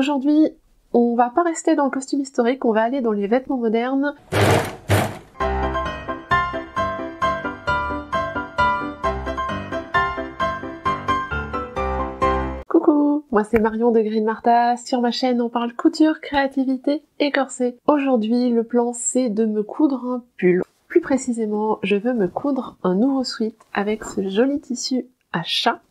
Aujourd'hui, on va pas rester dans le costume historique, on va aller dans les vêtements modernes. Coucou, moi c'est Marion de Green Martha. Sur ma chaîne, on parle couture, créativité et corset. Aujourd'hui, le plan c'est de me coudre un pull. Plus précisément, je veux me coudre un nouveau sweat avec ce joli tissu à chat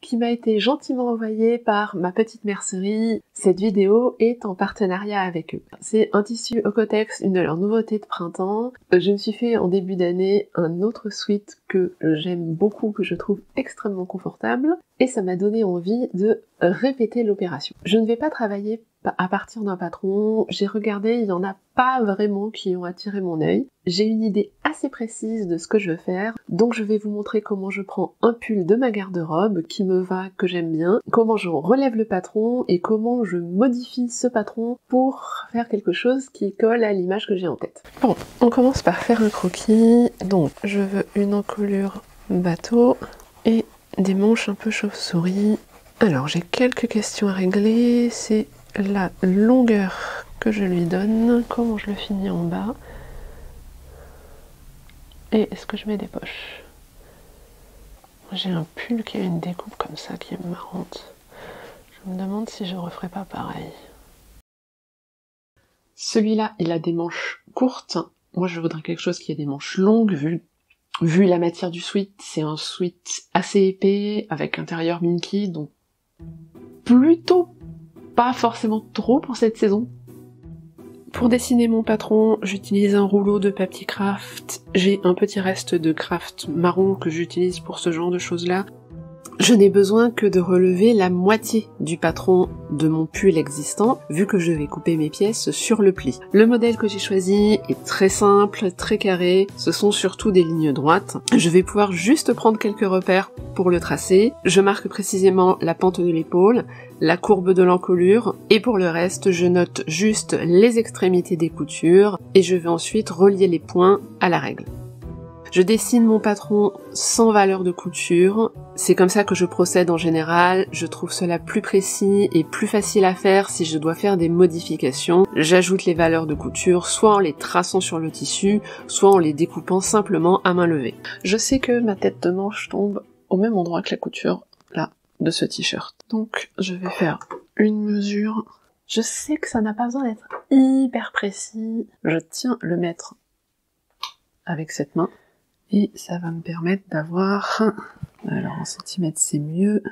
qui m'a été gentiment envoyé par ma petite mercerie. Cette vidéo est en partenariat avec eux. C'est un tissu Ocotex, une de leurs nouveautés de printemps. Je me suis fait en début d'année un autre sweat que j'aime beaucoup, que je trouve extrêmement confortable, et ça m'a donné envie de répéter l'opération. Je ne vais pas travailler à partir d'un patron, j'ai regardé, il y en a pas vraiment qui ont attiré mon œil. J'ai une idée assez précise de ce que je veux faire, donc je vais vous montrer comment je prends un pull de ma garde-robe qui me va, que j'aime bien, comment je relève le patron et comment je modifie ce patron pour faire quelque chose qui colle à l'image que j'ai en tête. Bon, on commence par faire un croquis. Donc, je veux une encolure bateau et des manches un peu chauve-souris. Alors, j'ai quelques questions à régler. C'est la longueur que je lui donne, comment je le finis en bas, et est-ce que je mets des poches? J'ai un pull qui a une découpe comme ça qui est marrante. Je me demande si je referai pas pareil. Celui-là, il a des manches courtes. Moi, je voudrais quelque chose qui ait des manches longues, vu, vu la matière du sweat. C'est un sweat assez épais, avec intérieur minky, donc plutôt pas forcément trop pour cette saison. Pour dessiner mon patron, j'utilise un rouleau de papier craft. J'ai un petit reste de craft marron que j'utilise pour ce genre de choses-là. Je n'ai besoin que de relever la moitié du patron de mon pull existant, vu que je vais couper mes pièces sur le pli. Le modèle que j'ai choisi est très simple, très carré, ce sont surtout des lignes droites. Je vais pouvoir juste prendre quelques repères pour le tracer. Je marque précisément la pente de l'épaule, la courbe de l'encolure, et pour le reste, je note juste les extrémités des coutures, et je vais ensuite relier les points à la règle. Je dessine mon patron sans valeur de couture. C'est comme ça que je procède en général. Je trouve cela plus précis et plus facile à faire si je dois faire des modifications. J'ajoute les valeurs de couture soit en les traçant sur le tissu, soit en les découpant simplement à main levée. Je sais que ma tête de manche tombe au même endroit que la couture, là, de ce t-shirt. Donc je vais faire une mesure. Je sais que ça n'a pas besoin d'être hyper précis. Je tiens le mettre avec cette main et ça va me permettre d'avoir, alors en centimètres c'est mieux,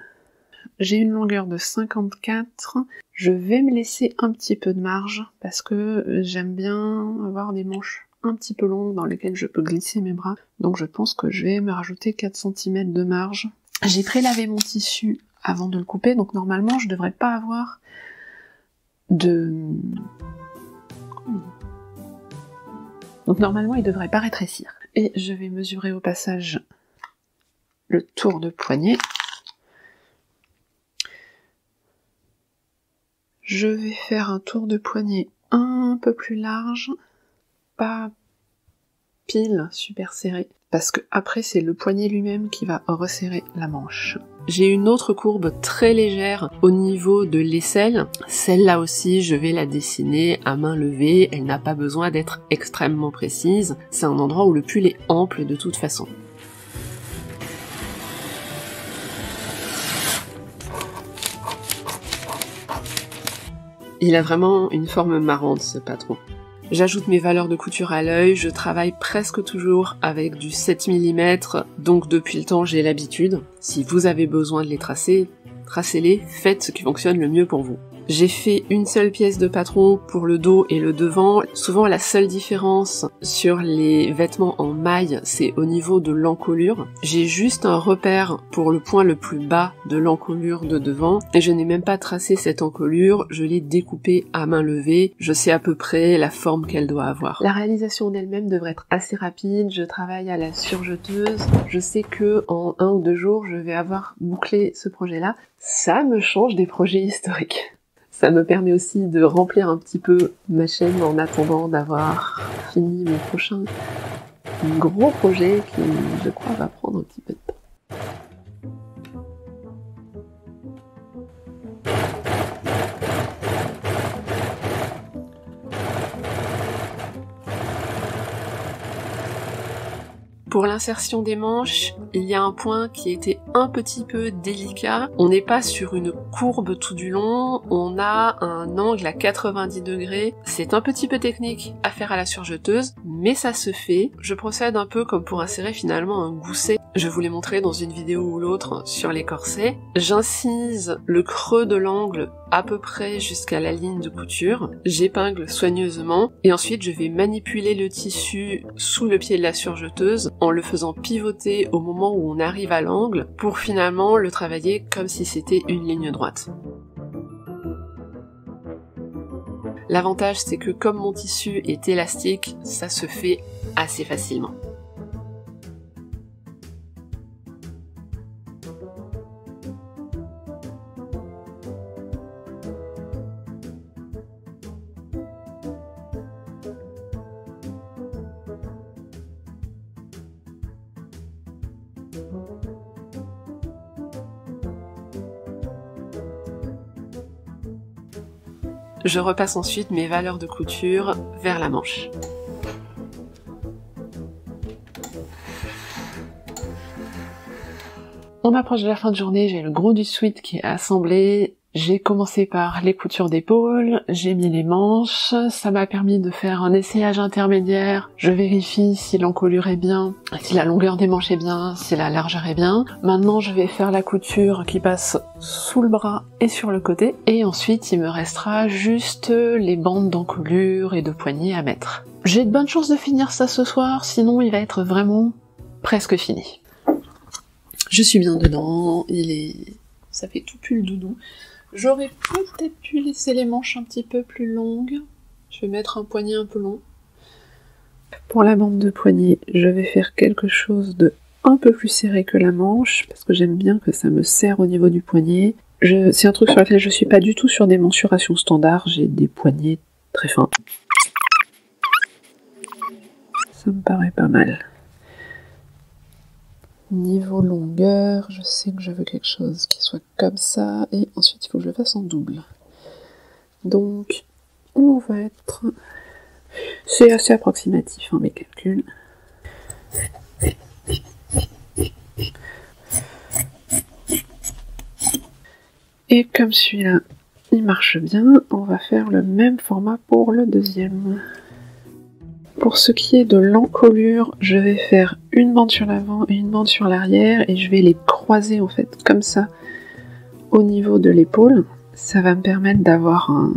j'ai une longueur de 54, je vais me laisser un petit peu de marge parce que j'aime bien avoir des manches un petit peu longues dans lesquelles je peux glisser mes bras, donc je pense que je vais me rajouter 4 cm de marge. J'ai prélavé mon tissu avant de le couper, donc normalement je devrais pas avoir de... Donc normalement il devrait pas rétrécir et je vais mesurer au passage le tour de poignet. Je vais faire un tour de poignet un peu plus large, pas pile super serré, parce que après c'est le poignet lui-même qui va resserrer la manche. J'ai une autre courbe très légère au niveau de l'aisselle. Celle-là aussi, je vais la dessiner à main levée. Elle n'a pas besoin d'être extrêmement précise. C'est un endroit où le pull est ample de toute façon. Il a vraiment une forme marrante ce patron. J'ajoute mes valeurs de couture à l'œil, je travaille presque toujours avec du 7 mm, donc depuis le temps j'ai l'habitude. Si vous avez besoin de les tracer, tracez-les, faites ce qui fonctionne le mieux pour vous. J'ai fait une seule pièce de patron pour le dos et le devant. Souvent la seule différence sur les vêtements en maille, c'est au niveau de l'encolure. J'ai juste un repère pour le point le plus bas de l'encolure de devant et je n'ai même pas tracé cette encolure, je l'ai découpée à main levée. Je sais à peu près la forme qu'elle doit avoir. La réalisation d'elle-même devrait être assez rapide. Je travaille à la surjeteuse. Je sais que en un ou deux jours, je vais avoir bouclé ce projet-là. Ça me change des projets historiques. Ça me permet aussi de remplir un petit peu ma chaîne en attendant d'avoir fini mon prochain gros projet qui, je crois, va prendre un petit peu de Pour l'insertion des manches, il y a un point qui était un petit peu délicat. On n'est pas sur une courbe tout du long, on a un angle à 90 degrés. C'est un petit peu technique à faire à la surjeteuse, mais ça se fait. Je procède un peu comme pour insérer finalement un gousset. Je vous l'ai montré dans une vidéo ou l'autre sur les corsets. J'incise le creux de l'angle à peu près jusqu'à la ligne de couture. J'épingle soigneusement et ensuite je vais manipuler le tissu sous le pied de la surjeteuse en le faisant pivoter au moment où on arrive à l'angle pour finalement le travailler comme si c'était une ligne droite. L'avantage c'est que comme mon tissu est élastique, ça se fait assez facilement. Je repasse ensuite mes valeurs de couture vers la manche. On approche de la fin de journée, j'ai le gros du sweat qui est assemblé, j'ai commencé par les coutures d'épaule, j'ai mis les manches, ça m'a permis de faire un essayage intermédiaire, je vérifie si l'encolure est bien, si la longueur des manches est bien, si la largeur est bien. Maintenant je vais faire la couture qui passe sous le bras et sur le côté, et ensuite il me restera juste les bandes d'encolure et de poignée à mettre. J'ai de bonnes chances de finir ça ce soir, sinon il va être vraiment presque fini. Je suis bien dedans, il est... ça fait tout pull doudou. J'aurais peut-être pu laisser les manches un petit peu plus longues. Je vais mettre un poignet un peu long. Pour la bande de poignet, je vais faire quelque chose de un peu plus serré que la manche, parce que j'aime bien que ça me serre au niveau du poignet. C'est un truc sur lequel je suis pas du tout sur des mensurations standards, j'ai des poignets très fins. Ça me paraît pas mal. Niveau longueur, je sais que je veux quelque chose qui soit comme ça, et ensuite il faut que je le fasse en double. Donc, on va être... C'est assez approximatif, hein, mes calculs. Et comme celui-là, il marche bien, on va faire le même format pour le deuxième. Pour ce qui est de l'encolure, je vais faire une bande sur l'avant et une bande sur l'arrière et je vais les croiser en fait comme ça au niveau de l'épaule. Ça va me permettre d'avoir un,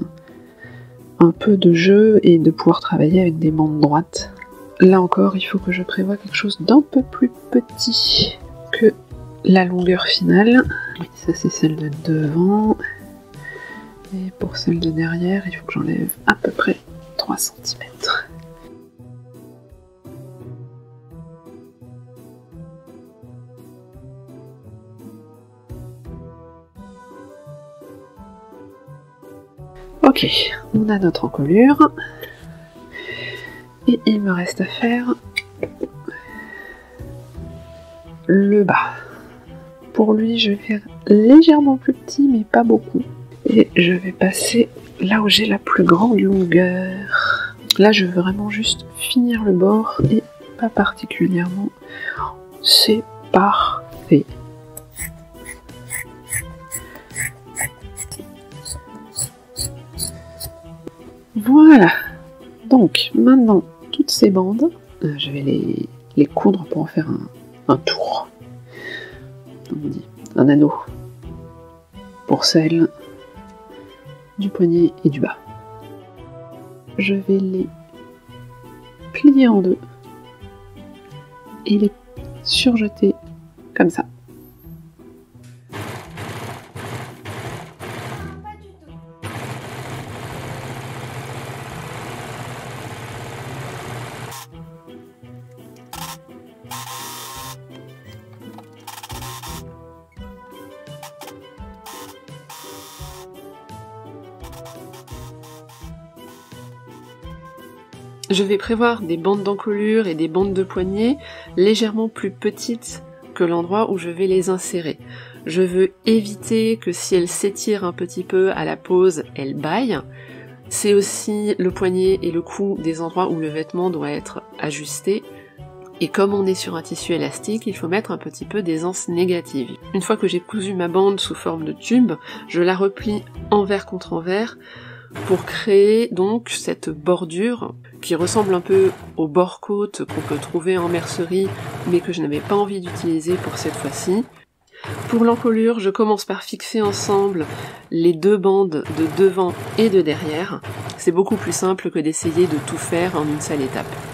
peu de jeu et de pouvoir travailler avec des bandes droites. Là encore, il faut que je prévoie quelque chose d'un peu plus petit que la longueur finale. Ça c'est celle de devant. Et pour celle de derrière, il faut que j'enlève à peu près 3 cm. On a notre encolure. Et il me reste à faire le bas. Pour lui, je vais faire légèrement plus petit, mais pas beaucoup. Et je vais passer là où j'ai la plus grande longueur. Là, je veux vraiment juste finir le bord et pas particulièrement. C'est parfait. Voilà. Donc, maintenant, toutes ces bandes, euh, je vais les, coudre pour en faire un, tour. On dit un anneau pour celle du poignet et du bas. Je vais les plier en deux et les surjeter comme ça. Je vais prévoir des bandes d'encolure et des bandes de poignée légèrement plus petites que l'endroit où je vais les insérer. Je veux éviter que si elles s'étirent un petit peu à la pose, elles baillent. C'est aussi le poignet et le cou des endroits où le vêtement doit être ajusté. Et comme on est sur un tissu élastique, il faut mettre un petit peu d'aisance négative. Une fois que j'ai cousu ma bande sous forme de tube, je la replie envers contre envers pour créer donc cette bordure qui ressemble un peu au bord-côte qu'on peut trouver en mercerie mais que je n'avais pas envie d'utiliser pour cette fois-ci. Pour l'encolure, je commence par fixer ensemble les deux bandes de devant et de derrière. C'est beaucoup plus simple que d'essayer de tout faire en une seule étape.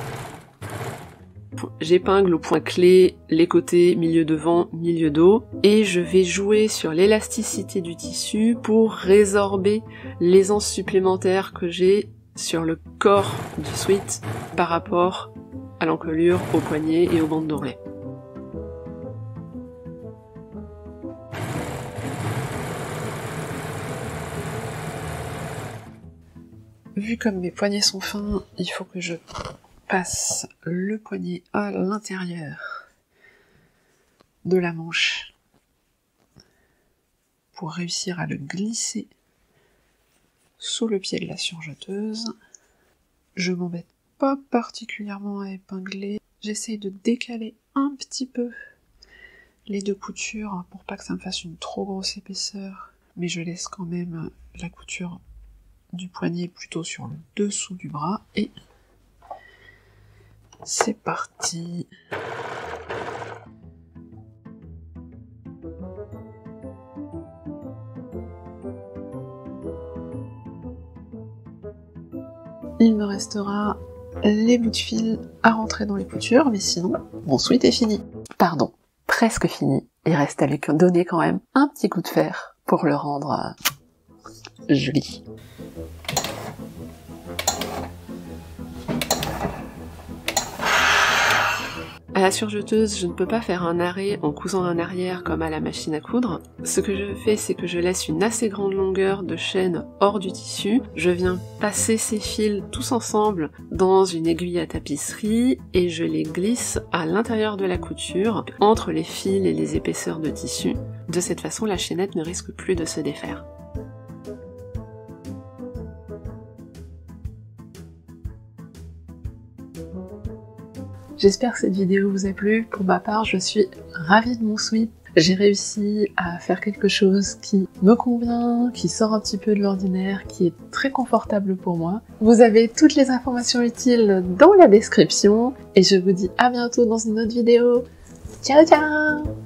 J'épingle au point clé les côtés milieu devant, milieu dos et je vais jouer sur l'élasticité du tissu pour résorber l'aisance supplémentaire que j'ai sur le corps du sweat par rapport à l'encolure, au poignet et aux bandes dorées. Vu comme mes poignets sont fins, il faut que je passe le poignet à l'intérieur de la manche pour réussir à le glisser sous le pied de la surjeteuse. Je m'embête pas particulièrement à épingler. J'essaye de décaler un petit peu les deux coutures pour pas que ça me fasse une trop grosse épaisseur, mais je laisse quand même la couture du poignet plutôt sur le dessous du bras et c'est parti. Il me restera les bouts de fil à rentrer dans les coutures, mais sinon, mon sweat est fini. Pardon, presque fini. Il reste à lui donner quand même un petit coup de fer pour le rendre euh, joli. À la surjeteuse, je ne peux pas faire un arrêt en cousant un arrière comme à la machine à coudre. Ce que je fais, c'est que je laisse une assez grande longueur de chaîne hors du tissu. Je viens passer ces fils tous ensemble dans une aiguille à tapisserie et je les glisse à l'intérieur de la couture, entre les fils et les épaisseurs de tissu. De cette façon, la chaînette ne risque plus de se défaire. J'espère que cette vidéo vous a plu. Pour ma part, je suis ravie de mon sweat. J'ai réussi à faire quelque chose qui me convient, qui sort un petit peu de l'ordinaire, qui est très confortable pour moi. Vous avez toutes les informations utiles dans la description et je vous dis à bientôt dans une autre vidéo. Ciao ciao